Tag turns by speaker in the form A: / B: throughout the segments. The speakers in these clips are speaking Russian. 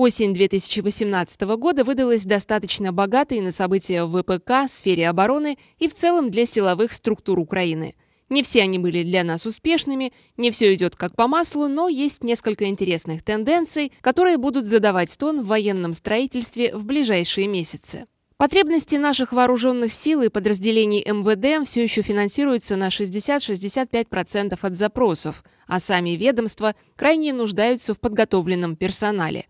A: Осень 2018 года выдалась достаточно богатой на события в ВПК, сфере обороны и в целом для силовых структур Украины. Не все они были для нас успешными, не все идет как по маслу, но есть несколько интересных тенденций, которые будут задавать тон в военном строительстве в ближайшие месяцы. Потребности наших вооруженных сил и подразделений МВД все еще финансируются на 60-65% от запросов, а сами ведомства крайне нуждаются в подготовленном персонале –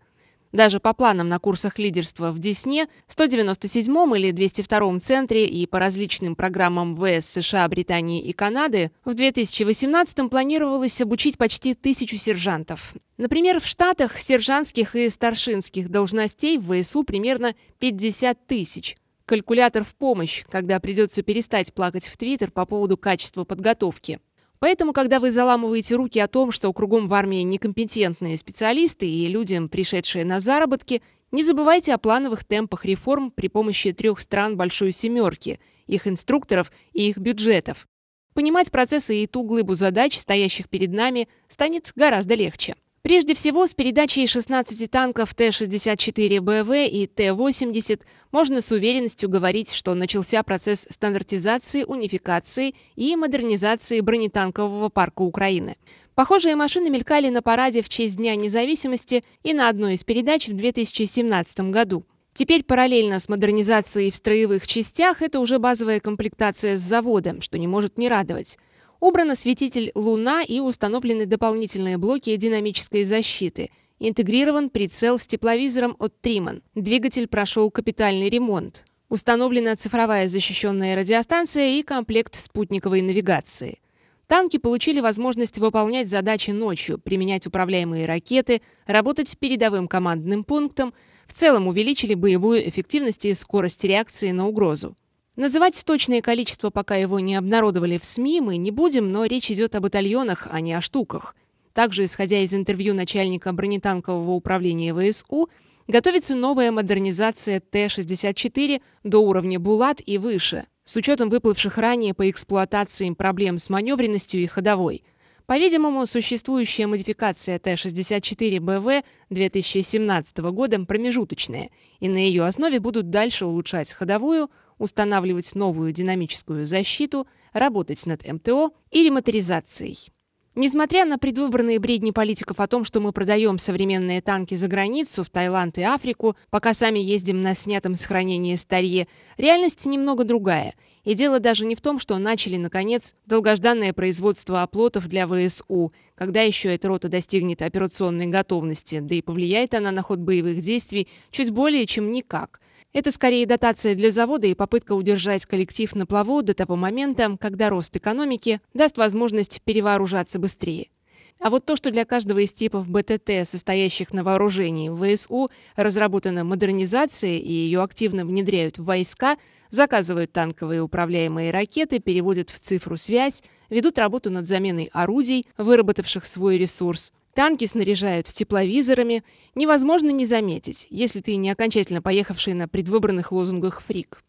A: даже по планам на курсах лидерства в Десне, 197-м или 202-м центре и по различным программам ВС США, Британии и Канады в 2018-м планировалось обучить почти тысячу сержантов. Например, в Штатах сержантских и старшинских должностей в ВСУ примерно 50 тысяч. Калькулятор в помощь, когда придется перестать плакать в Твиттер по поводу качества подготовки. Поэтому, когда вы заламываете руки о том, что кругом в армии некомпетентные специалисты и людям, пришедшие на заработки, не забывайте о плановых темпах реформ при помощи трех стран Большой Семерки, их инструкторов и их бюджетов. Понимать процессы и ту глыбу задач, стоящих перед нами, станет гораздо легче. Прежде всего, с передачей 16 танков Т-64БВ и Т-80 можно с уверенностью говорить, что начался процесс стандартизации, унификации и модернизации бронетанкового парка Украины. Похожие машины мелькали на параде в честь Дня независимости и на одной из передач в 2017 году. Теперь параллельно с модернизацией в строевых частях это уже базовая комплектация с завода, что не может не радовать. Убран осветитель «Луна» и установлены дополнительные блоки динамической защиты. Интегрирован прицел с тепловизором от Триман. Двигатель прошел капитальный ремонт. Установлена цифровая защищенная радиостанция и комплект спутниковой навигации. Танки получили возможность выполнять задачи ночью, применять управляемые ракеты, работать передовым командным пунктом, в целом увеличили боевую эффективность и скорость реакции на угрозу. Называть точное количество, пока его не обнародовали в СМИ, мы не будем, но речь идет о батальонах, а не о штуках. Также, исходя из интервью начальника бронетанкового управления ВСУ, готовится новая модернизация Т-64 до уровня «Булат» и выше, с учетом выплывших ранее по эксплуатации проблем с маневренностью и ходовой. По-видимому, существующая модификация Т-64БВ 2017 года промежуточная, и на ее основе будут дальше улучшать ходовую, устанавливать новую динамическую защиту, работать над МТО и ремоторизацией. Несмотря на предвыборные бредни политиков о том, что мы продаем современные танки за границу, в Таиланд и Африку, пока сами ездим на снятом с хранения старье, реальность немного другая. И дело даже не в том, что начали, наконец, долгожданное производство оплотов для ВСУ, когда еще эта рота достигнет операционной готовности, да и повлияет она на ход боевых действий чуть более чем никак – это скорее дотация для завода и попытка удержать коллектив на плаву до того момента, когда рост экономики даст возможность перевооружаться быстрее. А вот то, что для каждого из типов БТТ, состоящих на вооружении в ВСУ, разработана модернизация и ее активно внедряют в войска, заказывают танковые управляемые ракеты, переводят в цифру связь, ведут работу над заменой орудий, выработавших свой ресурс, Танки снаряжают тепловизорами. Невозможно не заметить, если ты не окончательно поехавший на предвыборных лозунгах фрик.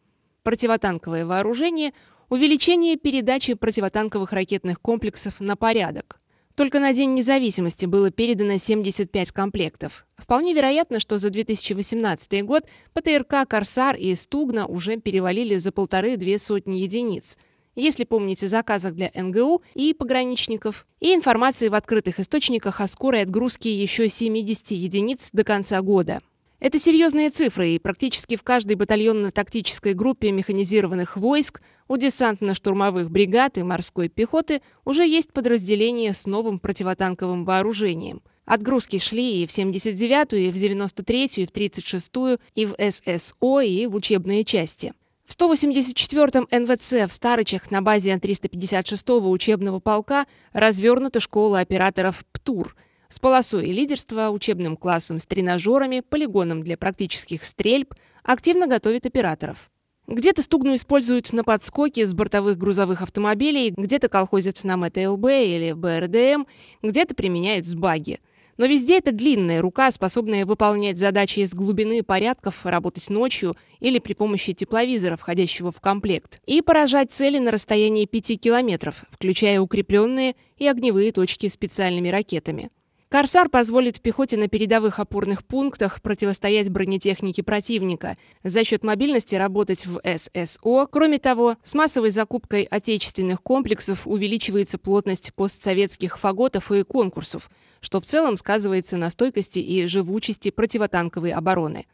A: Противотанковое вооружение – увеличение передачи противотанковых ракетных комплексов на порядок. Только на День независимости было передано 75 комплектов. Вполне вероятно, что за 2018 год ПТРК «Корсар» и «Стугна» уже перевалили за полторы-две сотни единиц – если помните, заказах для НГУ и пограничников, и информации в открытых источниках о скорой отгрузке еще 70 единиц до конца года. Это серьезные цифры, и практически в каждой батальонно-тактической группе механизированных войск, у десантно-штурмовых бригад и морской пехоты уже есть подразделения с новым противотанковым вооружением. Отгрузки шли и в 79-ю, и в 93-ю, и в 36-ю, и в ССО, и в учебные части. В 184-м НВЦ в Старычах на базе 356-го учебного полка развернута школа операторов «ПТУР» с полосой лидерства, учебным классом с тренажерами, полигоном для практических стрельб, активно готовит операторов. Где-то стугну используют на подскоке с бортовых грузовых автомобилей, где-то колхозят на МТЛБ или БРДМ, где-то применяют сбаги – но везде это длинная рука, способная выполнять задачи из глубины порядков, работать ночью или при помощи тепловизора, входящего в комплект, и поражать цели на расстоянии 5 километров, включая укрепленные и огневые точки специальными ракетами. Корсар позволит пехоте на передовых опорных пунктах противостоять бронетехнике противника, за счет мобильности работать в ССО. Кроме того, с массовой закупкой отечественных комплексов увеличивается плотность постсоветских фаготов и конкурсов, что в целом сказывается на стойкости и живучести противотанковой обороны.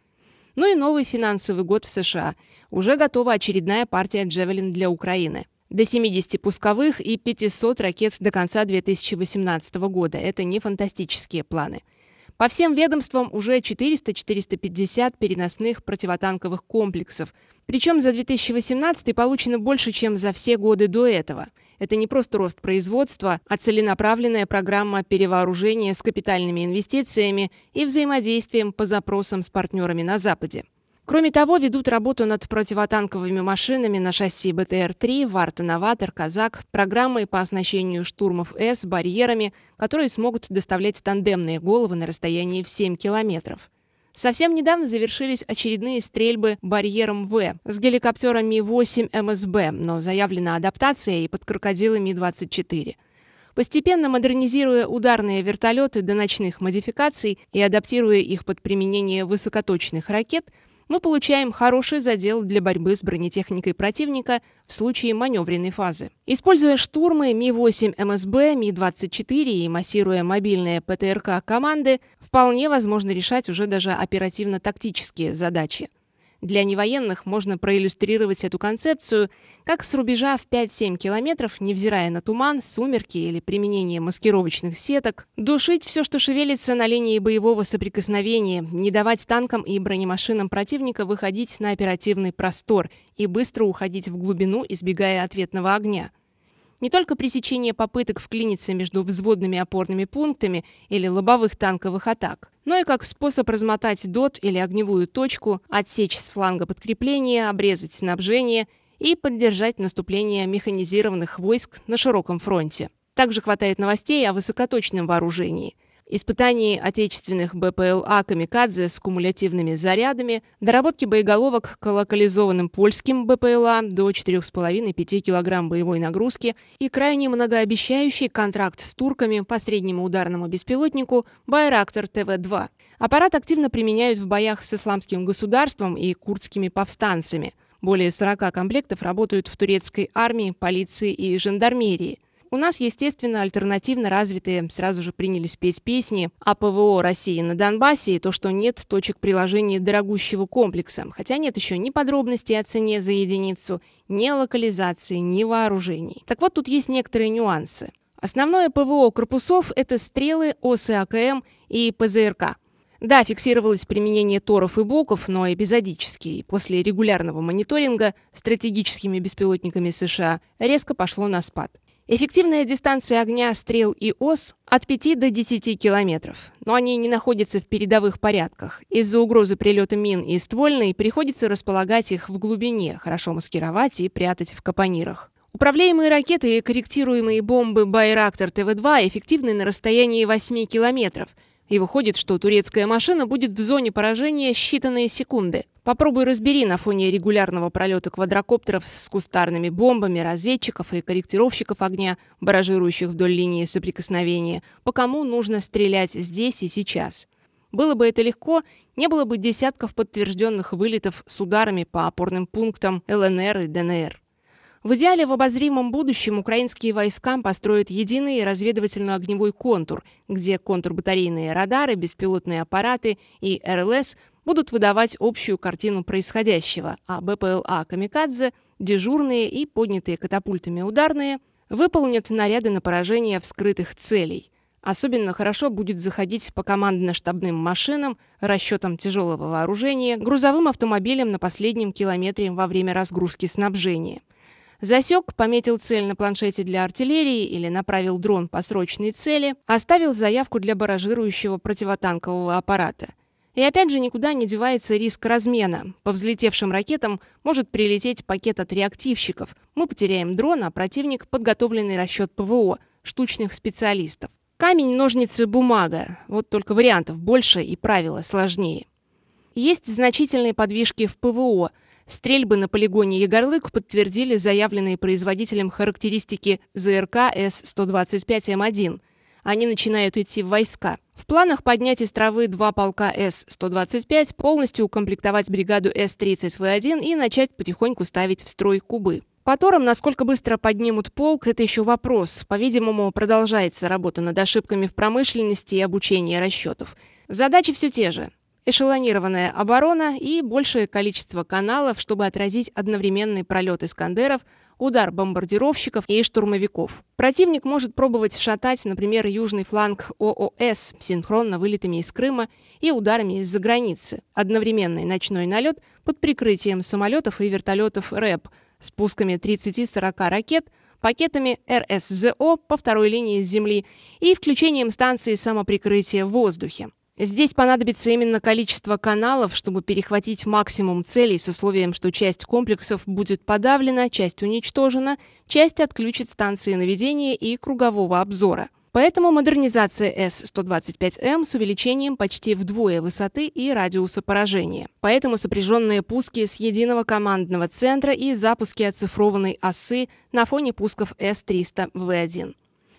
A: Ну и новый финансовый год в США. Уже готова очередная партия «Джевелин» для Украины до 70 пусковых и 500 ракет до конца 2018 года. Это не фантастические планы. По всем ведомствам уже 400-450 переносных противотанковых комплексов. Причем за 2018 получено больше, чем за все годы до этого. Это не просто рост производства, а целенаправленная программа перевооружения с капитальными инвестициями и взаимодействием по запросам с партнерами на Западе. Кроме того, ведут работу над противотанковыми машинами на шасси БТР-3, Варта Новатор, Казак, программой по оснащению штурмов С барьерами, которые смогут доставлять тандемные головы на расстоянии в 7 километров. Совсем недавно завершились очередные стрельбы барьером В с геликоптера Ми-8 МСБ, но заявлена адаптация и под крокодилы Ми-24. Постепенно модернизируя ударные вертолеты до ночных модификаций и адаптируя их под применение высокоточных ракет – мы получаем хороший задел для борьбы с бронетехникой противника в случае маневренной фазы. Используя штурмы Ми-8 МСБ, Ми-24 и массируя мобильные ПТРК команды, вполне возможно решать уже даже оперативно-тактические задачи. Для невоенных можно проиллюстрировать эту концепцию, как с рубежа в 5-7 километров, невзирая на туман, сумерки или применение маскировочных сеток, душить все, что шевелится на линии боевого соприкосновения, не давать танкам и бронемашинам противника выходить на оперативный простор и быстро уходить в глубину, избегая ответного огня. Не только пресечение попыток вклиниться между взводными опорными пунктами или лобовых танковых атак, но и как способ размотать ДОТ или огневую точку, отсечь с фланга подкрепление, обрезать снабжение и поддержать наступление механизированных войск на широком фронте. Также хватает новостей о высокоточном вооружении – испытаний отечественных БПЛА «Камикадзе» с кумулятивными зарядами, доработки боеголовок к локализованным польским БПЛА до 4,5-5 кг боевой нагрузки и крайне многообещающий контракт с турками по среднему ударному беспилотнику «Байрактор ТВ-2». Аппарат активно применяют в боях с исламским государством и курдскими повстанцами. Более 40 комплектов работают в турецкой армии, полиции и жандармерии – у нас, естественно, альтернативно развитые сразу же принялись петь песни о ПВО России на Донбассе и то, что нет точек приложения дорогущего комплекса, хотя нет еще ни подробностей о цене за единицу, ни локализации, ни вооружений. Так вот, тут есть некоторые нюансы. Основное ПВО корпусов – это стрелы, осы АКМ и ПЗРК. Да, фиксировалось применение торов и боков, но эпизодически. И после регулярного мониторинга стратегическими беспилотниками США резко пошло на спад. Эффективная дистанция огня стрел и ос от 5 до 10 километров, но они не находятся в передовых порядках. Из-за угрозы прилета мин и ствольной приходится располагать их в глубине, хорошо маскировать и прятать в капонирах. Управляемые ракеты и корректируемые бомбы «Байрактор ТВ-2» эффективны на расстоянии 8 километров – и выходит, что турецкая машина будет в зоне поражения считанные секунды. Попробуй разбери на фоне регулярного пролета квадрокоптеров с кустарными бомбами, разведчиков и корректировщиков огня, баражирующих вдоль линии соприкосновения, по кому нужно стрелять здесь и сейчас. Было бы это легко, не было бы десятков подтвержденных вылетов с ударами по опорным пунктам ЛНР и ДНР. В идеале в обозримом будущем украинские войска построят единый разведывательно-огневой контур, где контрбатарейные радары, беспилотные аппараты и РЛС будут выдавать общую картину происходящего, а БПЛА «Камикадзе», дежурные и поднятые катапультами ударные, выполнят наряды на поражение вскрытых целей. Особенно хорошо будет заходить по командно-штабным машинам, расчетам тяжелого вооружения, грузовым автомобилям на последнем километре во время разгрузки снабжения – Засек, пометил цель на планшете для артиллерии или направил дрон по срочной цели, оставил заявку для баражирующего противотанкового аппарата. И опять же никуда не девается риск размена. По взлетевшим ракетам может прилететь пакет от реактивщиков. Мы потеряем дрон, а противник – подготовленный расчет ПВО, штучных специалистов. Камень, ножницы, бумага. Вот только вариантов больше и правила сложнее. Есть значительные подвижки в ПВО – Стрельбы на полигоне Егорлык подтвердили заявленные производителем характеристики ЗРК С-125М1. они начинают идти в войска. В планах поднять из травы два полка С-125, полностью укомплектовать бригаду С-30В1 и начать потихоньку ставить в строй кубы. По Торам, насколько быстро поднимут полк, это еще вопрос. По-видимому, продолжается работа над ошибками в промышленности и обучении расчетов. Задачи все те же. Эшелонированная оборона и большее количество каналов, чтобы отразить одновременный пролет «Искандеров», удар бомбардировщиков и штурмовиков. Противник может пробовать шатать, например, южный фланг ООС синхронно вылетами из Крыма и ударами из-за границы. Одновременный ночной налет под прикрытием самолетов и вертолетов РЭП – спусками 30-40 ракет, пакетами РСЗО по второй линии Земли и включением станции самоприкрытия в воздухе. Здесь понадобится именно количество каналов, чтобы перехватить максимум целей с условием, что часть комплексов будет подавлена, часть уничтожена, часть отключит станции наведения и кругового обзора – Поэтому модернизация С-125М с увеличением почти вдвое высоты и радиуса поражения. Поэтому сопряженные пуски с единого командного центра и запуски оцифрованной осы на фоне пусков С-300В1.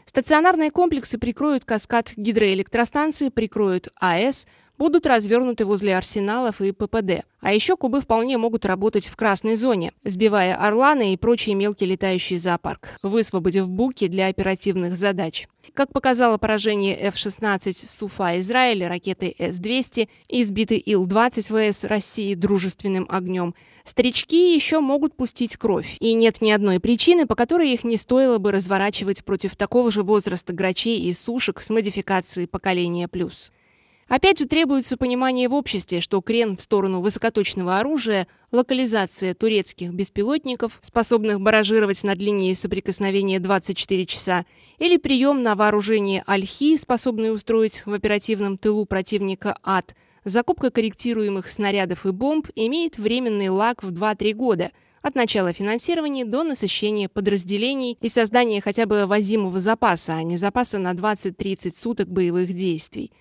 A: Стационарные комплексы прикроют каскад гидроэлектростанции, прикроют АЭС, будут развернуты возле арсеналов и ППД. А еще кубы вполне могут работать в красной зоне, сбивая орланы и прочий мелкий летающий зоопарк, высвободив буки для оперативных задач. Как показало поражение F-16 Суфа Израиля ракетой С-200 и сбитый Ил-20 ВС России дружественным огнем, старички еще могут пустить кровь. И нет ни одной причины, по которой их не стоило бы разворачивать против такого же возраста грачей и сушек с модификацией поколения плюс. Опять же требуется понимание в обществе, что крен в сторону высокоточного оружия, локализация турецких беспилотников, способных баражировать над линией соприкосновения 24 часа, или прием на вооружение Альхи, способный устроить в оперативном тылу противника ад, закупка корректируемых снарядов и бомб имеет временный лаг в 2-3 года – от начала финансирования до насыщения подразделений и создания хотя бы возимого запаса, а не запаса на 20-30 суток боевых действий.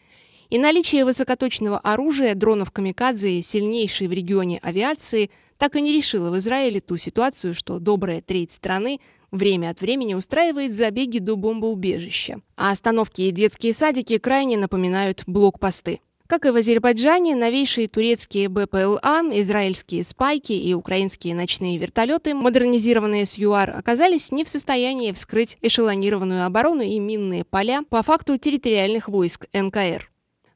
A: И наличие высокоточного оружия, дронов «Камикадзе», сильнейшей в регионе авиации, так и не решило в Израиле ту ситуацию, что добрая треть страны время от времени устраивает забеги до бомбоубежища. А остановки и детские садики крайне напоминают блокпосты. Как и в Азербайджане, новейшие турецкие БПЛА, израильские спайки и украинские ночные вертолеты, модернизированные с ЮАР, оказались не в состоянии вскрыть эшелонированную оборону и минные поля по факту территориальных войск НКР.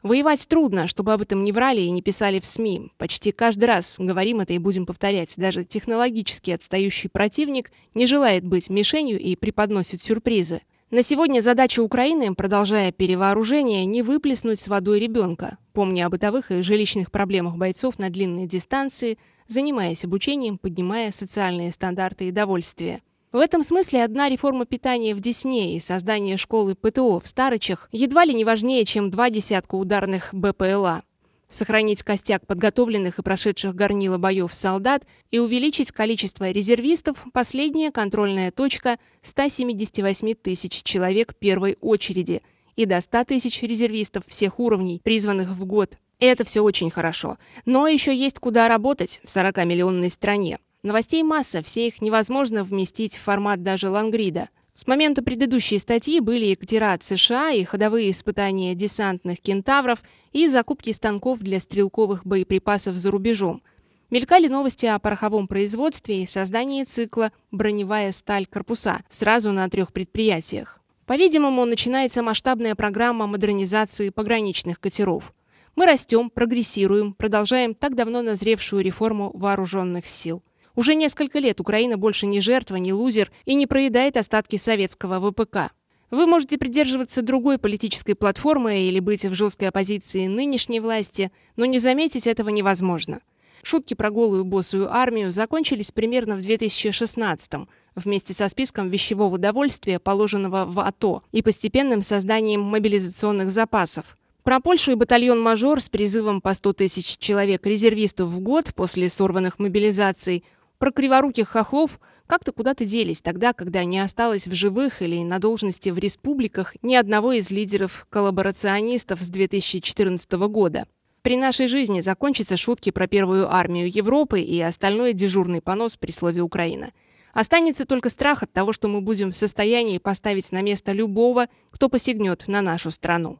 A: Воевать трудно, чтобы об этом не врали и не писали в СМИ. Почти каждый раз говорим это и будем повторять. Даже технологически отстающий противник не желает быть мишенью и преподносит сюрпризы. На сегодня задача Украины, продолжая перевооружение, не выплеснуть с водой ребенка, помня о бытовых и жилищных проблемах бойцов на длинной дистанции, занимаясь обучением, поднимая социальные стандарты и довольствие – в этом смысле одна реформа питания в Десне и создание школы ПТО в Старычах едва ли не важнее, чем два десятка ударных БПЛА. Сохранить костяк подготовленных и прошедших горнила боев солдат и увеличить количество резервистов – последняя контрольная точка 178 тысяч человек первой очереди и до 100 тысяч резервистов всех уровней, призванных в год. Это все очень хорошо. Но еще есть куда работать в 40-миллионной стране. Новостей масса, все их невозможно вместить в формат даже лангрида. С момента предыдущей статьи были и катера США, и ходовые испытания десантных кентавров, и закупки станков для стрелковых боеприпасов за рубежом. Мелькали новости о пороховом производстве и создании цикла «Броневая сталь корпуса» сразу на трех предприятиях. По-видимому, начинается масштабная программа модернизации пограничных катеров. Мы растем, прогрессируем, продолжаем так давно назревшую реформу вооруженных сил. Уже несколько лет Украина больше не жертва, не лузер и не проедает остатки советского ВПК. Вы можете придерживаться другой политической платформы или быть в жесткой оппозиции нынешней власти, но не заметить этого невозможно. Шутки про голую боссую армию закончились примерно в 2016 вместе со списком вещевого удовольствия, положенного в АТО, и постепенным созданием мобилизационных запасов. Про Польшу и батальон «Мажор» с призывом по 100 тысяч человек резервистов в год после сорванных мобилизаций про криворуких хохлов как-то куда-то делись тогда, когда не осталось в живых или на должности в республиках ни одного из лидеров-коллаборационистов с 2014 года. При нашей жизни закончатся шутки про первую армию Европы и остальной дежурный понос при слове «Украина». Останется только страх от того, что мы будем в состоянии поставить на место любого, кто посягнет на нашу страну.